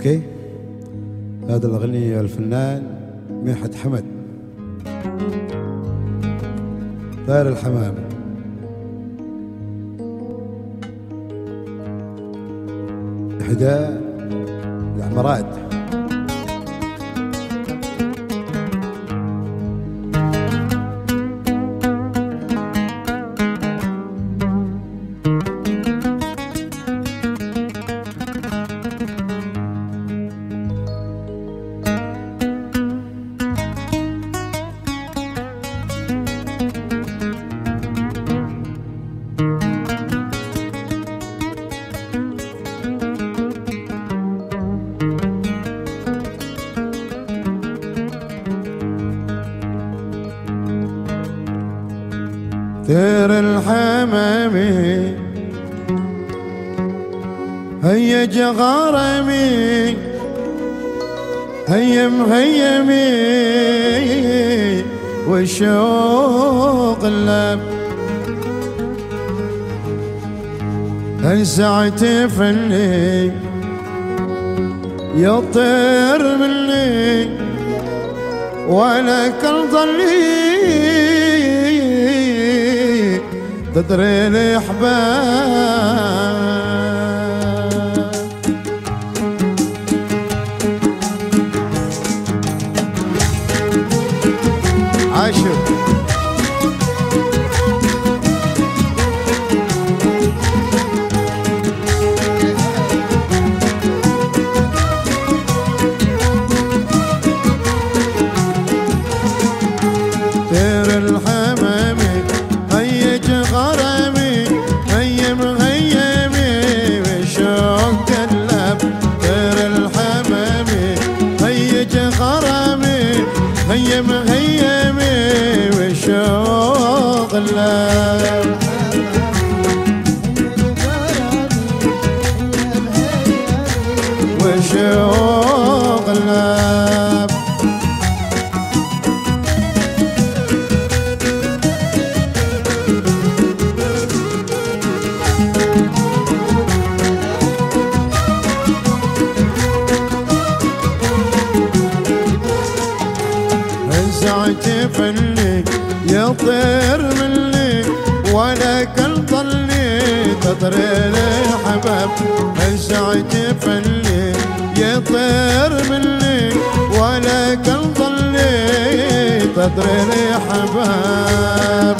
أوكي؟ هذا الأغنية الفنان مدحت حمد. طاير الحمام. إحدى العمارات طير الحمامي هيج غرامي هيم هيمي والشوق اللب هزعت فني يطير مني. ولا كل ظلي تدري الاحباب عاشق اللب هزعت فني يطير مني. ولا كل ضلي تطري الحباب هزعت فني يطير مني. ولا كل ضلي تطري الحباب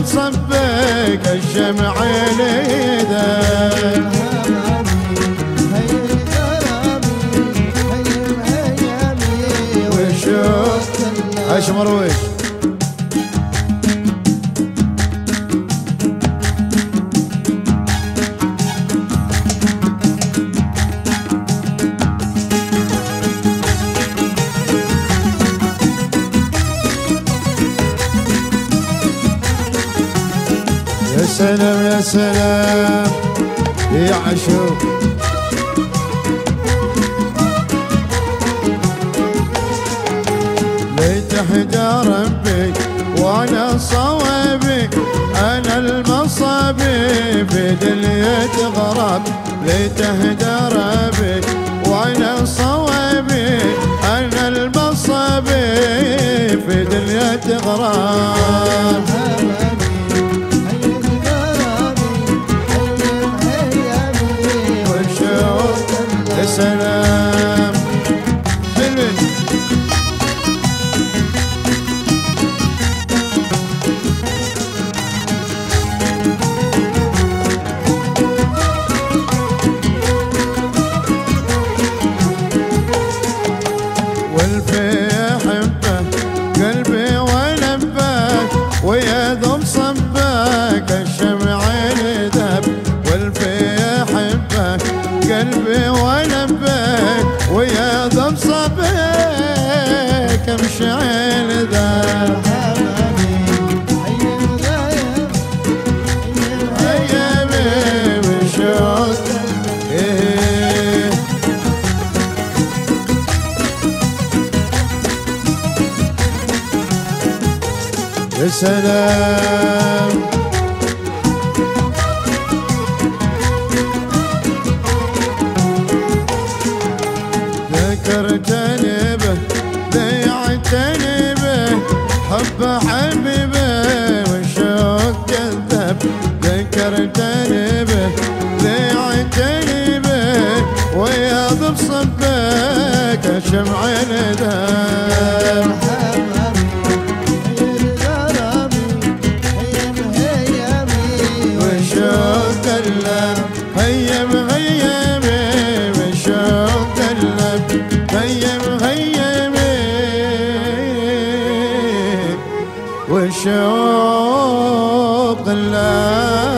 ويا دم صبك الشمع ذاب وشوق اشمر سلام يا سلام. يا عشوق. بتحدى ربي وأنا صوابي أنا المصابي بدنيا ليت حدا ربي وأنا صوابي أنا المصابي في دنيا يا سلام. ذكرتني به ضيعتني به حب حبيبي والشوق كذب ذكرتني به ضيعتني به وياض بصبك شمع الذهب. شوق الله.